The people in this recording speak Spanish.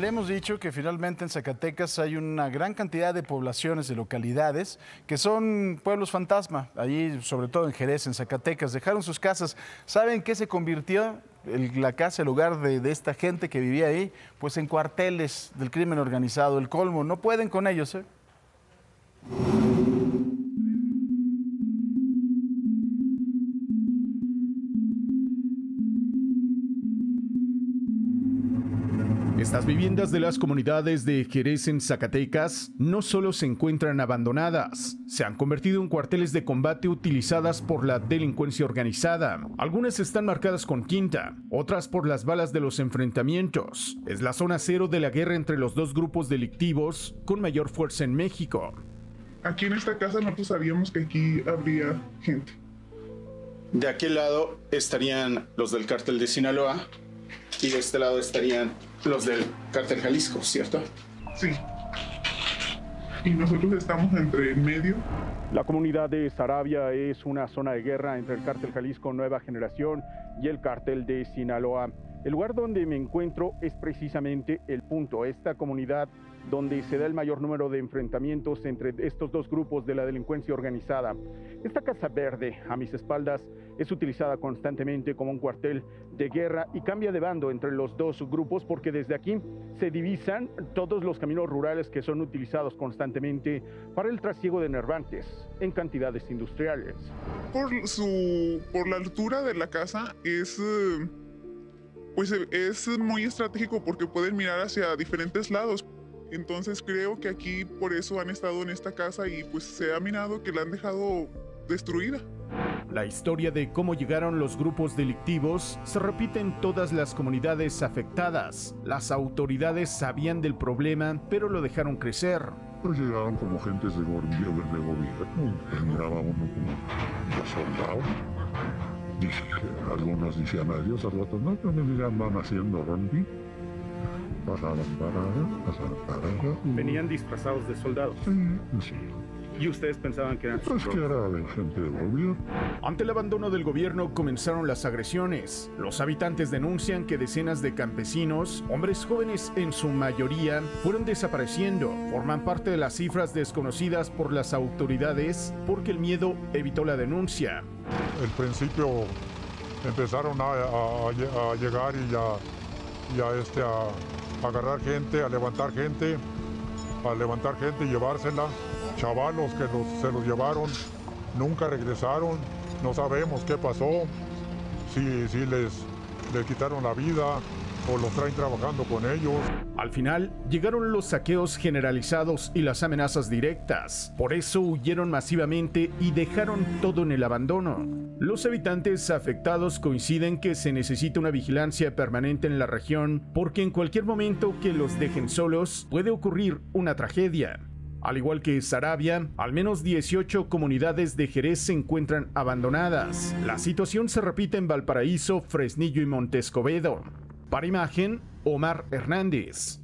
le hemos dicho que finalmente en Zacatecas hay una gran cantidad de poblaciones, de localidades, que son pueblos fantasma. Allí, sobre todo en Jerez, en Zacatecas, dejaron sus casas. ¿Saben qué se convirtió la casa, el lugar de, de, esta gente que vivía ahí? Pues en cuarteles del crimen organizado, el colmo. No pueden con ellos, ¿eh? Estas viviendas de las comunidades de Jerez en Zacatecas no solo se encuentran abandonadas, se han convertido en cuarteles de combate utilizadas por la delincuencia organizada. Algunas están marcadas con quinta, otras por las balas de los enfrentamientos. Es la zona cero de la guerra entre los dos grupos delictivos con mayor fuerza en México. Aquí en esta casa nosotros sabíamos que aquí habría gente. De aquel lado estarían los del cártel de Sinaloa y de este lado estarían los del cártel Jalisco, ¿cierto? Sí. Y nosotros estamos entre en medio. La comunidad de Sarabia es una zona de guerra entre el cártel Jalisco Nueva Generación y el cártel de Sinaloa. El lugar donde me encuentro es precisamente el punto. Esta comunidad donde se da el mayor número de enfrentamientos entre estos dos grupos de la delincuencia organizada. Esta casa verde a mis espaldas es utilizada constantemente como un cuartel de guerra y cambia de bando entre los dos grupos porque desde aquí se divisan todos los caminos rurales que son utilizados constantemente para el trasiego de nervantes en cantidades industriales. Por, su, por la altura de la casa es... Eh, pues es muy estratégico porque pueden mirar hacia diferentes lados. Entonces creo que aquí por eso han estado en esta casa y pues se ha mirado que la han dejado destruida. La historia de cómo llegaron los grupos delictivos se repite en todas las comunidades afectadas. Las autoridades sabían del problema, pero lo dejaron crecer. Pues llegaron como gentes de gobierno, de gobierno, miraba uno como soldado. Dice, algunos decían adiós, al rato no, no me van haciendo rompi. Venían disfrazados de soldados. Sí, ¿Y ustedes pensaban que eran Pues que era de gente del gobierno. Ante el abandono del gobierno comenzaron las agresiones. Los habitantes denuncian que decenas de campesinos, hombres jóvenes en su mayoría, fueron desapareciendo. Forman parte de las cifras desconocidas por las autoridades porque el miedo evitó la denuncia. El principio empezaron a, a, a llegar y a, y a, este, a agarrar gente, a levantar gente, a levantar gente y llevársela. Chavalos que se los llevaron, nunca regresaron, no sabemos qué pasó, si, si les, les quitaron la vida o los traen trabajando con ellos. Al final llegaron los saqueos generalizados y las amenazas directas. Por eso huyeron masivamente y dejaron todo en el abandono. Los habitantes afectados coinciden que se necesita una vigilancia permanente en la región porque en cualquier momento que los dejen solos puede ocurrir una tragedia. Al igual que Sarabia, al menos 18 comunidades de Jerez se encuentran abandonadas. La situación se repite en Valparaíso, Fresnillo y Montescobedo. Para imagen, Omar Hernández.